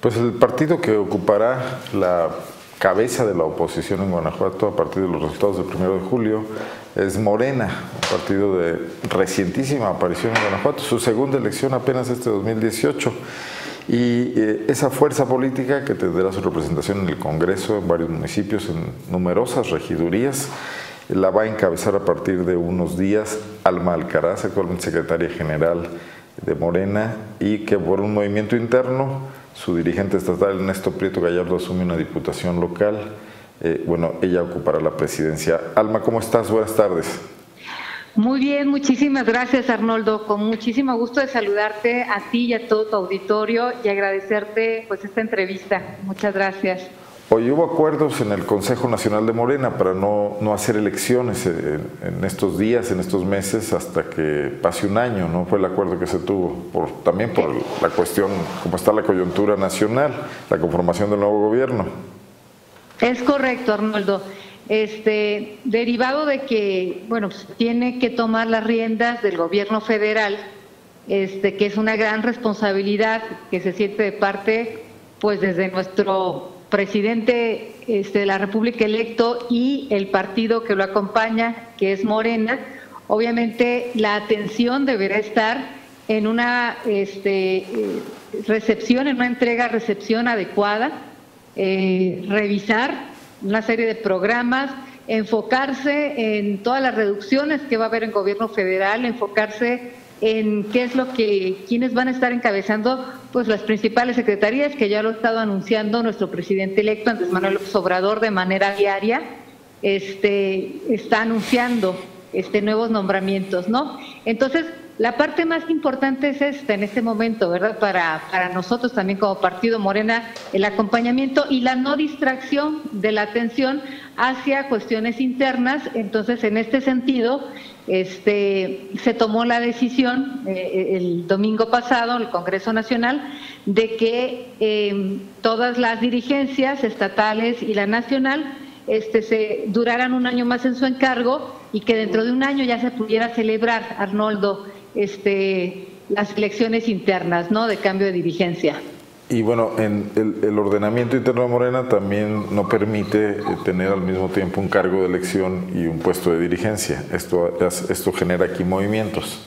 Pues el partido que ocupará la cabeza de la oposición en Guanajuato a partir de los resultados del primero de julio es Morena, un partido de recientísima aparición en Guanajuato, su segunda elección apenas este 2018. Y eh, esa fuerza política que tendrá su representación en el Congreso, en varios municipios, en numerosas regidurías, la va a encabezar a partir de unos días Alma Alcaraz, actualmente secretaria general de Morena, y que por un movimiento interno, su dirigente estatal Ernesto Prieto Gallardo asume una diputación local. Eh, bueno, ella ocupará la presidencia. Alma, ¿cómo estás? Buenas tardes. Muy bien, muchísimas gracias Arnoldo. Con muchísimo gusto de saludarte a ti y a todo tu auditorio y agradecerte pues esta entrevista. Muchas gracias. Hoy hubo acuerdos en el Consejo Nacional de Morena para no, no hacer elecciones en, estos días, en estos meses, hasta que pase un año, ¿no? Fue el acuerdo que se tuvo, por, también por la cuestión, cómo está la coyuntura nacional, la conformación del nuevo gobierno. Es correcto, Arnoldo este, derivado de que, bueno, pues, tiene que tomar las riendas del gobierno federal, este, que es una gran responsabilidad que se siente de parte, pues desde nuestro presidente este, de la República electo y el partido que lo acompaña, que es Morena. Obviamente la atención deberá estar en una este, eh, recepción, en una entrega-recepción adecuada, eh, revisar una serie de programas, enfocarse en todas las reducciones que va a haber en gobierno federal, enfocarse en qué es lo que, quiénes van a estar encabezando pues las principales secretarías que ya lo ha estado anunciando nuestro presidente electo Andrés Manuel López Obrador de manera diaria, este, está anunciando este nuevos nombramientos, ¿no? Entonces, la parte más importante es esta en este momento, ¿verdad? Para, para nosotros también como Partido Morena, el acompañamiento y la no distracción de la atención hacia cuestiones internas. Entonces, en este sentido, este, se tomó la decisión eh, el domingo pasado en el Congreso Nacional de que eh, todas las dirigencias estatales y la nacional este, se duraran un año más en su encargo y que dentro de un año ya se pudiera celebrar, Arnoldo, este, las elecciones internas, ¿no? De cambio de dirigencia. Y bueno, en el, ordenamiento interno de Morena también no permite eh, tener al mismo tiempo un cargo de elección y un puesto de dirigencia. Esto, esto genera aquí movimientos.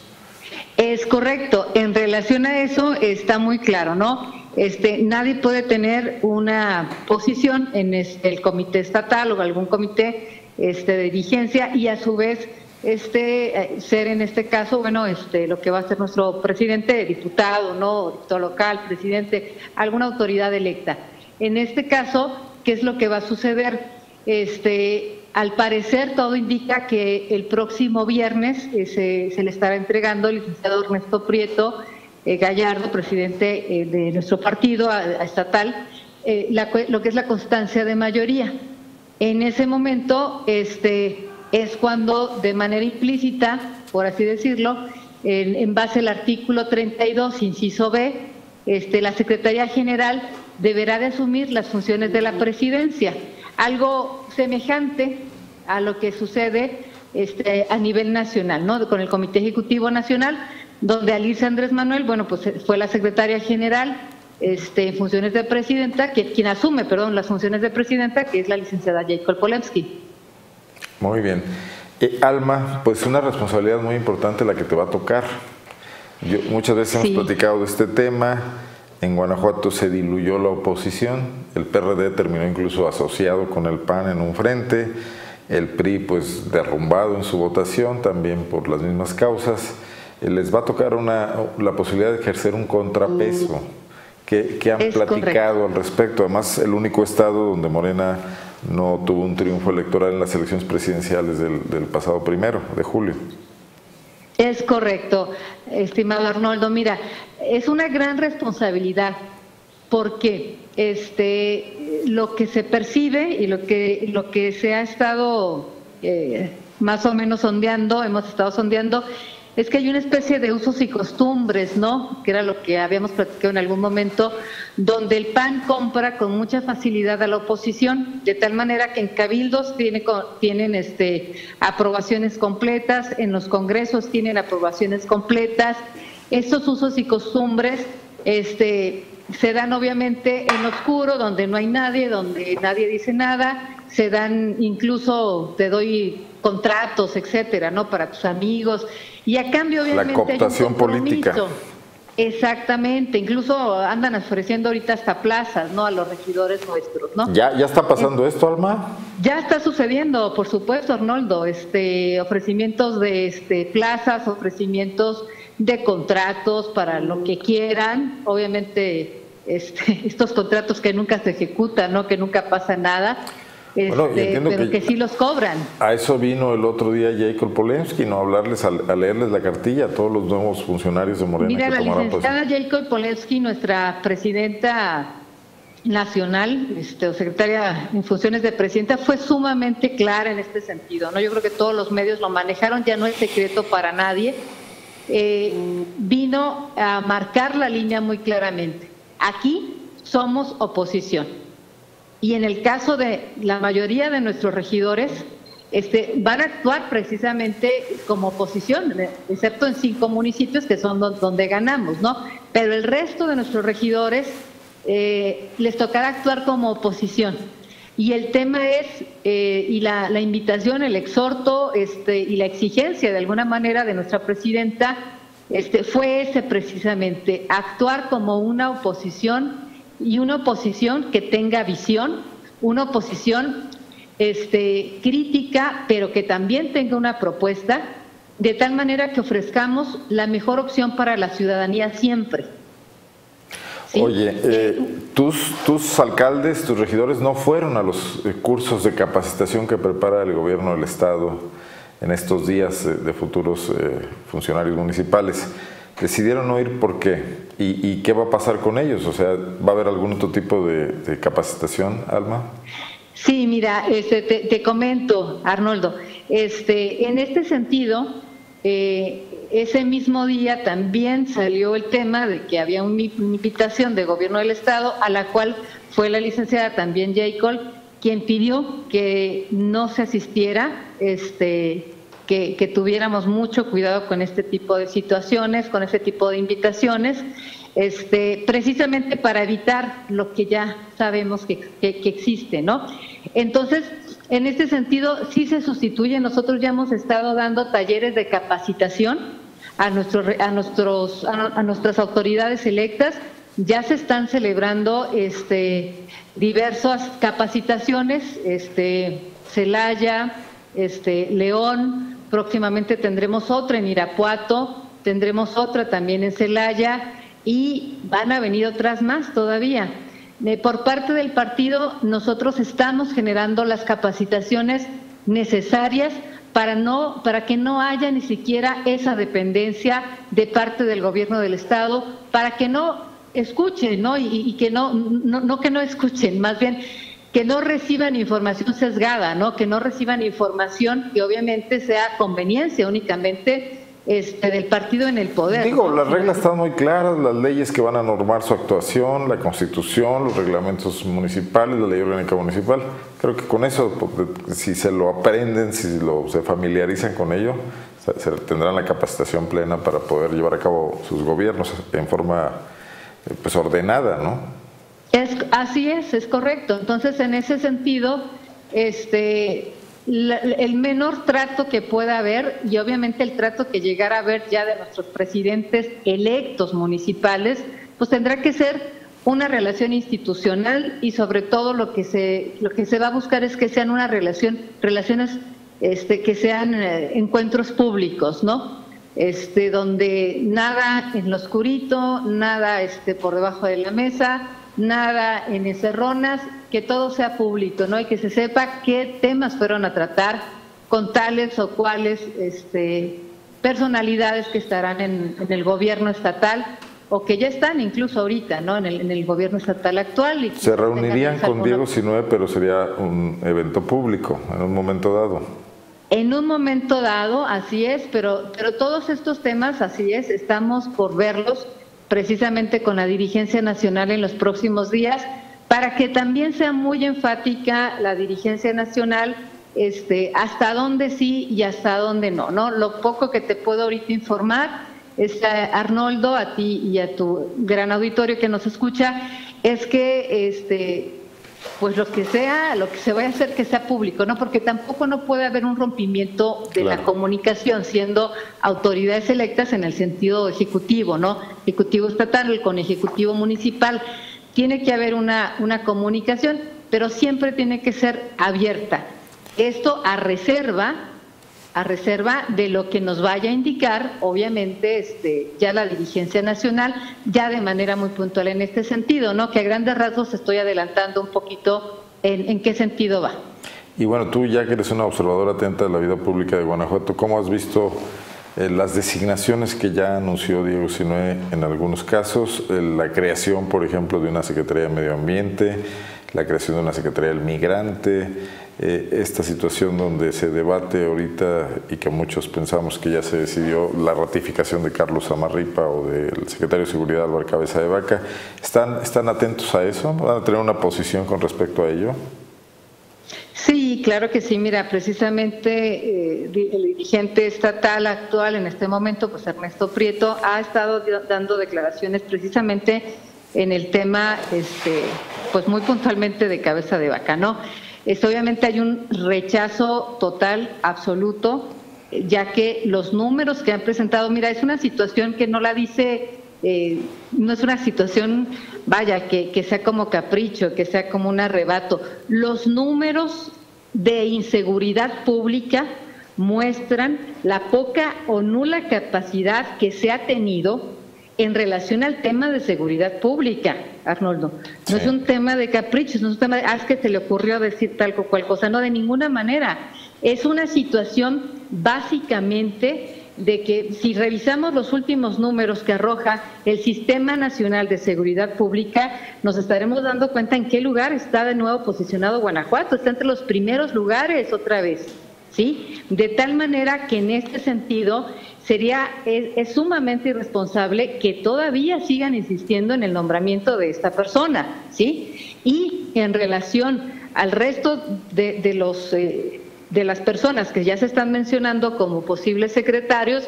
Es correcto. En relación a eso está muy claro, ¿no? Este, nadie puede tener una posición en el comité estatal o algún comité este, de dirigencia y a su vez este eh, ser en este caso, bueno, este lo que va a ser nuestro presidente, diputado, no, diputado local, presidente, alguna autoridad electa. En este caso, ¿qué es lo que va a suceder? Este, al parecer todo indica que el próximo viernes eh, se, le estará entregando al licenciado Ernesto Prieto eh, Gallardo, presidente de nuestro partido estatal, lo que es la constancia de mayoría. En ese momento, este es cuando de manera implícita, por así decirlo, en, base al artículo 32, inciso B, este, la Secretaría General deberá de asumir las funciones de la presidencia. Algo semejante a lo que sucede este, a nivel nacional, ¿no? Con el Comité Ejecutivo Nacional, donde Alicia Andrés Manuel, bueno, pues fue la secretaria general este, en funciones de presidenta, que, quien asume, perdón, las funciones de presidenta, que es la licenciada Jacob Polemski. Muy bien. Eh, Alma, pues una responsabilidad muy importante la que te va a tocar. Yo, muchas veces hemos platicado de este tema. En Guanajuato se diluyó la oposición. El PRD terminó incluso asociado con el PAN en un frente. El PRI, pues derrumbado en su votación, también por las mismas causas. Eh, les va a tocar una, la posibilidad de ejercer un contrapeso. ¿Qué, han platicado al respecto? Además, el único estado donde Morena no tuvo un triunfo electoral en las elecciones presidenciales del, pasado primero de julio. Es correcto, estimado Arnoldo. Mira, es una gran responsabilidad porque este, lo que se percibe y lo que, lo que se ha estado eh, más o menos sondeando, hemos estado sondeando, es que hay una especie de usos y costumbres, ¿no? Que era lo que habíamos platicado en algún momento, donde el PAN compra con mucha facilidad a la oposición, de tal manera que en cabildos tiene, tienen este, aprobaciones completas, en los congresos tienen aprobaciones completas. Estos usos y costumbres este, se dan obviamente en oscuro, donde no hay nadie, donde nadie dice nada, se dan incluso, te doy contratos, etcétera, ¿no? Para tus amigos, y a cambio obviamente La cooptación política. Exactamente, incluso andan ofreciendo ahorita hasta plazas, ¿no? A los regidores nuestros, ¿no? ¿Ya, ya está pasando esto, Alma? Ya está sucediendo, por supuesto, Arnoldo, este, ofrecimientos de este, plazas, ofrecimientos de contratos para lo que quieran, obviamente este, estos contratos que nunca se ejecutan, ¿no? Que nunca pasa nada. Este, pero que, sí los cobran. A eso vino el otro día Jacob Polensky, ¿no? A hablarles, a, leerles la cartilla a todos los nuevos funcionarios de Morena. Mira, la licenciada Jacob Polensky, nuestra presidenta nacional, este, o secretaria en funciones de presidenta, fue sumamente clara en este sentido. ¿no? Yo creo que todos los medios lo manejaron, ya no es secreto para nadie. Eh, vino a marcar la línea muy claramente. Aquí somos oposición y en el caso de la mayoría de nuestros regidores, este, van a actuar precisamente como oposición, excepto en cinco municipios que son donde ganamos, ¿no? Pero el resto de nuestros regidores eh, les tocará actuar como oposición. Y el tema es, eh, y la, la, invitación, el exhorto este, y la exigencia de alguna manera de nuestra presidenta este, fue ese precisamente, actuar como una oposición y una oposición que tenga visión, una oposición este, crítica, pero que también tenga una propuesta, de tal manera que ofrezcamos la mejor opción para la ciudadanía siempre. Oye, eh, eh, tus, tus alcaldes, tus regidores no fueron a los eh, cursos de capacitación que prepara el gobierno del Estado en estos días de futuros funcionarios municipales decidieron no ir por qué ¿Y, qué va a pasar con ellos, o sea, ¿va a haber algún otro tipo de, capacitación, Alma? Sí, mira, este, te, comento, Arnoldo, este, en este sentido, eh, ese mismo día también salió el tema de que había una invitación del gobierno del estado a la cual fue la licenciada también Jacob quien pidió que no se asistiera este que, tuviéramos mucho cuidado con este tipo de situaciones, con este tipo de invitaciones, este, precisamente para evitar lo que ya sabemos que, existe, ¿no? Entonces, en este sentido, sí se sustituye. Nosotros ya hemos estado dando talleres de capacitación a, nuestros, a, nuestros, a, nuestras autoridades electas. Ya se están celebrando este, diversas capacitaciones, este, Celaya, este, León, Próximamente tendremos otra en Irapuato, tendremos otra también en Celaya y van a venir otras más todavía. Eh, por parte del partido, nosotros estamos generando las capacitaciones necesarias para no para que no haya ni siquiera esa dependencia de parte del gobierno del estado para que no escuchen no y, que no, no no que no escuchen más bien que no reciban información sesgada, ¿no? Que no reciban información que obviamente sea conveniencia únicamente este, del partido en el poder. Digo, las reglas están muy claras, las leyes que van a normar su actuación, la constitución, los reglamentos municipales, la ley orgánica municipal. Creo que con eso, pues, si se lo aprenden, si lo, se familiarizan con ello, se, tendrán la capacitación plena para poder llevar a cabo sus gobiernos en forma eh, pues ordenada, ¿no? Es, así es, es correcto. Entonces, en ese sentido, este, el menor trato que pueda haber y obviamente el trato que llegara a haber ya de nuestros presidentes electos municipales, pues tendrá que ser una relación institucional y sobre todo lo que se lo que se va a buscar es que sean una relación relaciones este que sean eh, encuentros públicos, ¿no? Este donde nada en lo oscurito, nada este por debajo de la mesa, nada en encerronas, que todo sea público, ¿no? Y que se sepa qué temas fueron a tratar con tales o cuales este, personalidades que estarán en, el gobierno estatal o que ya están incluso ahorita, ¿no? En el, en el gobierno estatal actual. Y se reunirían con Diego Sinue, pero sería un evento público en un momento dado. En un momento dado, así es, pero, pero todos estos temas, así es, estamos por verlos precisamente con la dirigencia nacional en los próximos días, para que también sea muy enfática la dirigencia nacional este, hasta dónde sí y hasta dónde no, ¿no? Lo poco que te puedo ahorita informar este, Arnoldo, a ti y a tu gran auditorio que nos escucha, es que este, pues lo que sea, lo que se vaya a hacer que sea público, ¿no? Porque tampoco no puede haber un rompimiento de la comunicación siendo autoridades electas en el sentido ejecutivo, ¿no? Ejecutivo estatal con ejecutivo municipal. Tiene que haber una, una comunicación, pero siempre tiene que ser abierta. Esto a reserva a reserva de lo que nos vaya a indicar, obviamente, este, ya la dirigencia nacional, ya de manera muy puntual en este sentido, ¿no? Que a grandes rasgos estoy adelantando un poquito en, qué sentido va. Y bueno, tú ya que eres una observadora atenta de la vida pública de Guanajuato, ¿cómo has visto eh, las designaciones que ya anunció Diego Sinue en algunos casos? Eh, la creación, por ejemplo, de una Secretaría de Medio Ambiente, la creación de una Secretaría del Migrante, eh, esta situación donde se debate ahorita y que muchos pensamos que ya se decidió la ratificación de Carlos Amarripa o del secretario de Seguridad Álvaro Cabeza de Vaca, ¿están, ¿están atentos a eso? ¿Van a tener una posición con respecto a ello? Sí, claro que sí. Mira, precisamente eh, el dirigente estatal actual en este momento, pues Ernesto Prieto, ha estado dando declaraciones precisamente en el tema, este, pues muy puntualmente de cabeza de vaca, ¿no? Obviamente hay un rechazo total, absoluto, ya que los números que han presentado, mira, es una situación que no la dice, eh, no es una situación, vaya, que, que sea como capricho, que sea como un arrebato. Los números de inseguridad pública muestran la poca o nula capacidad que se ha tenido en relación al tema de seguridad pública, Arnoldo. No es un tema de caprichos, no es un tema de, ah, es que se le ocurrió decir tal o cual cosa, no, de ninguna manera. Es una situación básicamente de que si revisamos los últimos números que arroja el Sistema Nacional de Seguridad Pública, nos estaremos dando cuenta en qué lugar está de nuevo posicionado Guanajuato. Está entre los primeros lugares otra vez. ¿Sí? De tal manera que en este sentido sería es, sumamente irresponsable que todavía sigan insistiendo en el nombramiento de esta persona, ¿sí? Y en relación al resto de, los eh, de las personas que ya se están mencionando como posibles secretarios,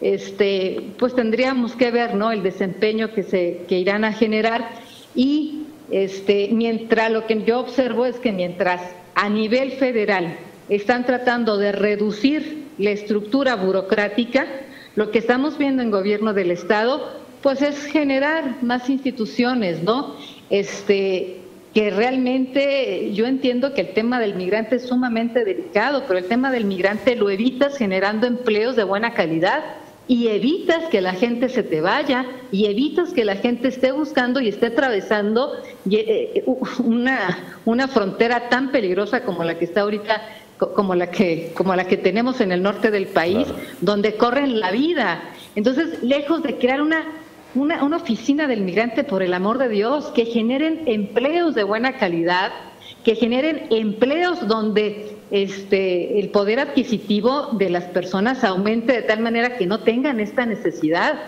este, pues tendríamos que ver, ¿no? El desempeño que se que irán a generar y este, mientras lo que yo observo es que mientras a nivel federal están tratando de reducir la estructura burocrática, lo que estamos viendo en gobierno del Estado, pues es generar más instituciones, ¿no? Este, que realmente yo entiendo que el tema del migrante es sumamente delicado, pero el tema del migrante lo evitas generando empleos de buena calidad y evitas que la gente se te vaya y evitas que la gente esté buscando y esté atravesando eh, una, una frontera tan peligrosa como la que está ahorita como la que como la que tenemos en el norte del país, donde corren la vida. Entonces, lejos de crear una, una, una oficina del migrante, por el amor de Dios, que generen empleos de buena calidad, que generen empleos donde este, el poder adquisitivo de las personas aumente de tal manera que no tengan esta necesidad.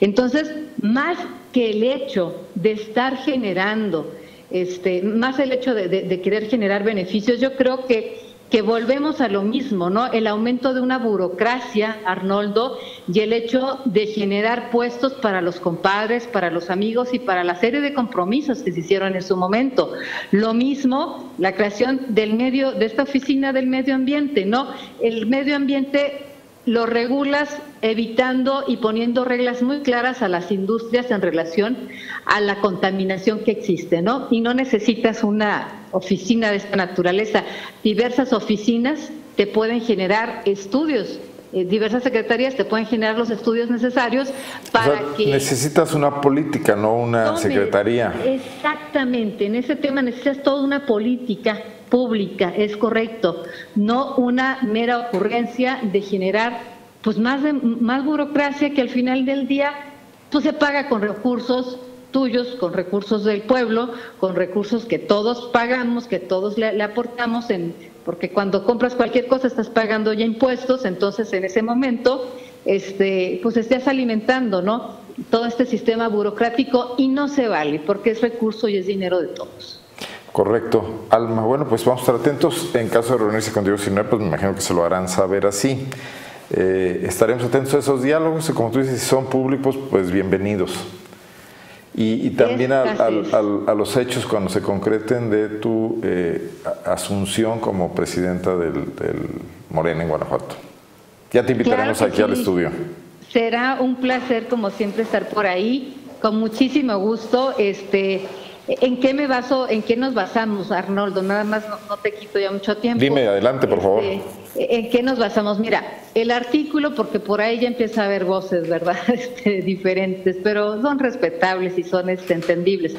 Entonces, más que el hecho de estar generando, este, más el hecho de querer generar beneficios, yo creo que que volvemos a lo mismo, ¿no? El aumento de una burocracia, Arnoldo, y el hecho de generar puestos para los compadres, para los amigos y para la serie de compromisos que se hicieron en su momento. Lo mismo, la creación del medio, de esta oficina del medio ambiente, ¿no? El medio ambiente lo regulas evitando y poniendo reglas muy claras a las industrias en relación a la contaminación que existe, ¿no? Y no necesitas una oficina de esta naturaleza. Diversas oficinas te pueden generar estudios eh, diversas secretarías te pueden generar los estudios necesarios para que... Necesitas una política, no una secretaría. Exactamente, en ese tema necesitas toda una política pública, es correcto, no una mera ocurrencia de generar pues más, de, más burocracia que al final del día pues se paga con recursos tuyos, con recursos del pueblo, con recursos que todos pagamos, que todos le, aportamos, en, porque cuando compras cualquier cosa estás pagando ya impuestos, entonces en ese momento este, pues estás alimentando ¿no? todo este sistema burocrático y no se vale porque es recurso y es dinero de todos. Correcto. Alma, bueno, pues vamos a estar atentos. En caso de reunirse con Diego Sinue, pues me imagino que se lo harán saber así. Eh, estaremos atentos a esos diálogos y como tú dices, si son públicos, pues bienvenidos. Y, también a, los hechos cuando se concreten de tu eh, asunción como presidenta del, Morena en Guanajuato. Ya te invitaremos aquí al estudio. Será un placer, como siempre, estar por ahí. Con muchísimo gusto. Este, ¿En qué me baso, en qué nos basamos, Arnoldo? Nada más no, te quito ya mucho tiempo. Dime, adelante, por favor. Este, ¿En qué nos basamos? Mira, el artículo, porque por ahí ya empieza a haber voces, ¿verdad? Este, diferentes, pero son respetables y son este, entendibles.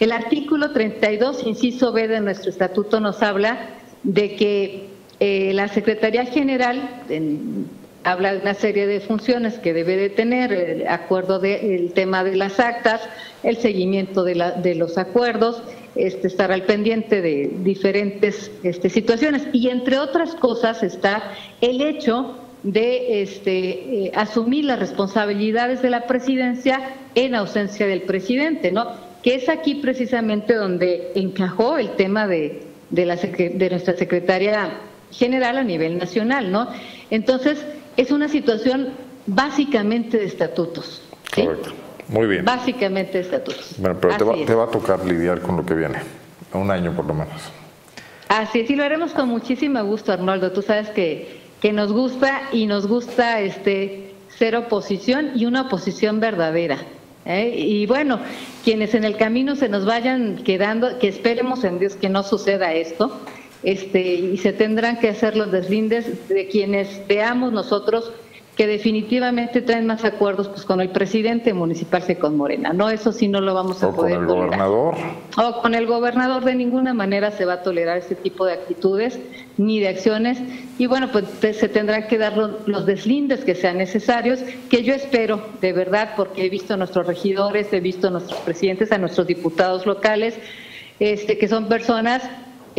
El artículo 32, inciso B de nuestro estatuto, nos habla de que eh, la Secretaría General en, habla de una serie de funciones que debe de tener, el acuerdo del tema de las actas, el seguimiento de, la, de los acuerdos, este, estar al pendiente de diferentes este, situaciones. Y entre otras cosas está el hecho de este, eh, asumir las responsabilidades de la presidencia en ausencia del presidente, ¿no? Que es aquí precisamente donde encajó el tema de, de, la, de nuestra secretaria general a nivel nacional, ¿no? Entonces, es una situación básicamente de estatutos. Correcto. Muy bien. Básicamente estatutos. Bueno, pero te va, a tocar lidiar con lo que viene, un año por lo menos. Así es, y lo haremos con muchísimo gusto, Arnoldo. Tú sabes que, que nos gusta y nos gusta este ser oposición y una oposición verdadera. ¿eh? Y bueno, quienes en el camino se nos vayan quedando, que esperemos en Dios que no suceda esto, este, y se tendrán que hacer los deslindes de quienes veamos nosotros que definitivamente traen más acuerdos pues con el presidente municipal que con Morena. No, eso sí no lo vamos a poder con el gobernador. O con el gobernador de ninguna manera se va a tolerar ese tipo de actitudes ni de acciones y bueno, pues se tendrán que dar los, deslindes que sean necesarios, que yo espero de verdad porque he visto a nuestros regidores, he visto a nuestros presidentes, a nuestros diputados locales, este que son personas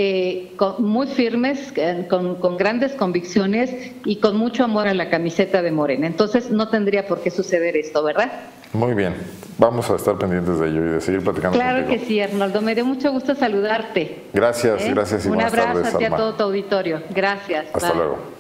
eh, muy firmes, con, grandes convicciones y con mucho amor a la camiseta de Morena. Entonces no tendría por qué suceder esto, ¿verdad? Muy bien, vamos a estar pendientes de ello y de seguir platicando. Claro que sí, Arnoldo, me dio mucho gusto saludarte. Gracias, ¿Eh? gracias y Un abrazo a ti a todo tu auditorio. Gracias. Hasta luego.